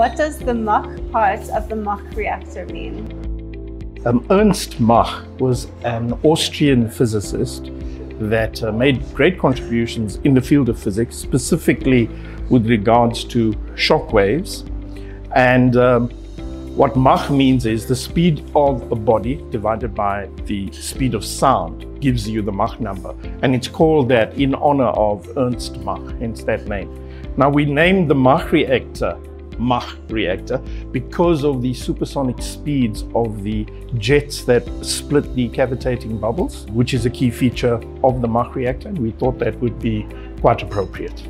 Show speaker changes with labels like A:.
A: What does the Mach part of the Mach reactor mean?
B: Um, Ernst Mach was an Austrian physicist that uh, made great contributions in the field of physics, specifically with regards to shock waves. And um, what Mach means is the speed of a body divided by the speed of sound gives you the Mach number. And it's called that in honor of Ernst Mach, hence that name. Now we named the Mach reactor Mach reactor because of the supersonic speeds of the jets that split the cavitating bubbles, which is a key feature of the Mach reactor. And we thought that would be quite appropriate.